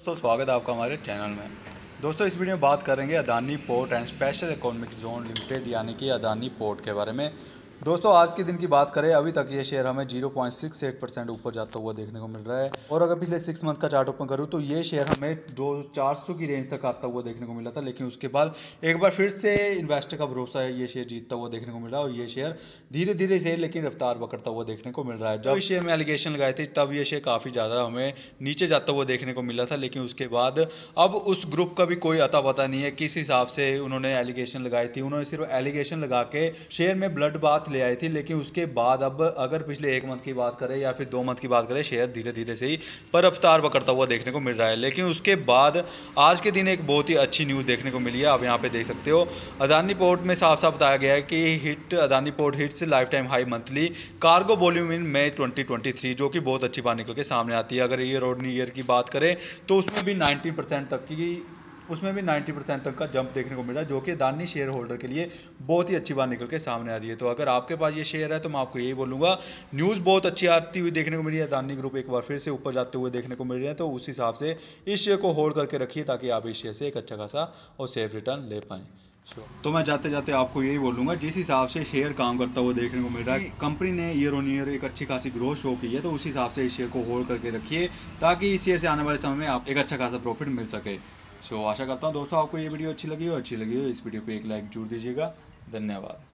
दोस्तों, स्वागत है आपका हमारे चैनल में। दोस्तों, इस वीडियो में बात करेंगे Adani port and special economic zone limited, यानी कि अदानी पोर्ट के बारे में। दोस्तों, आज के दिन की बात करें, अभी तक ये शेयर हमें 0.68 परसेंट ऊपर जाता हुआ देखने को मिल रहा है। और अगर पिछले सिक्स मंथ का चार्ट ओपन करूँ तो ये शेयर हमें दो चार सौ की रेंज तक आता हुआ देखने को मिला था, लेकिन उसके बाद एक बार फिर से इन्वेस्टर का भरोसा है, ये शेयर जीतता हुआ देखने को मिल रहा है और ये शेयर धीरे धीरे से लेकिन रफ्तार पकड़ता हुआ देखने को मिल रहा है। जब इस शेयर में एलिगेशन लगाए थे, तब ये शेयर काफ़ी ज़्यादा हमें नीचे जाता हुआ देखने को मिला था, लेकिन उसके बाद अब उस ग्रुप का भी कोई अता पता नहीं है, किस हिसाब से उन्होंने एलिगेशन लगाई थी। उन्होंने सिर्फ़ एलिगेशन लगा के शेयर में ब्लड बात ले आई थी, लेकिन उसके बाद अब अगर पिछले एक मंथ की बात करें या फिर दो मंथ की बात करें, शेयर धीरे धीरे से ही पर रफ्तार पकड़ता हुआ देखने को मिल रहा है। लेकिन उसके बाद आज के दिन एक बहुत ही अच्छी न्यूज़ देखने को मिली है, आप यहाँ पे देख सकते हो। अदानी पोर्ट में साफ़ साफ़ बताया गया है कि hit Adani port hits life time high monthly cargo volume in May 2023 जो कि बहुत अच्छी बात निकल के सामने आती है। अगर ईयर और ईयर की बात करें तो उसमें भी 90 परसेंट तक की उसमें भी 90 परसेंट तक का जंप देखने को मिला, जो कि दानी शेयर होल्डर के लिए बहुत ही अच्छी बात निकल के सामने आ रही है। तो अगर आपके पास ये शेयर है तो मैं आपको यही बोलूँगा, न्यूज़ बहुत अच्छी आती हुई देखने को मिली है, दानी ग्रुप एक बार फिर से ऊपर जाते हुए देखने को मिल रही है तो उस हिसाब से इस शेयर को होल्ड करके रखिए, ताकि आप इस शेयर से एक अच्छा खासा और सेफ़ रिटर्न ले पाएँ। तो मैं जाते जाते आपको यही बोलूँगा, जिस हिसाब से शेयर काम करता हुआ देखने को मिल रहा है, कंपनी ने ईयर ऑन ईयर एक अच्छी खासी ग्रोथ शो की है तो उस हिसाब से इस शेयर को होल्ड करके रखिए, ताकि इस शेयर से आने वाले समय में आप एक अच्छा खासा प्रॉफिट मिल सके। सो आशा करता हूँ दोस्तों, आपको ये वीडियो अच्छी लगी हो, अच्छी लगी हो, इस वीडियो को एक लाइक ज़रूर दीजिएगा। धन्यवाद।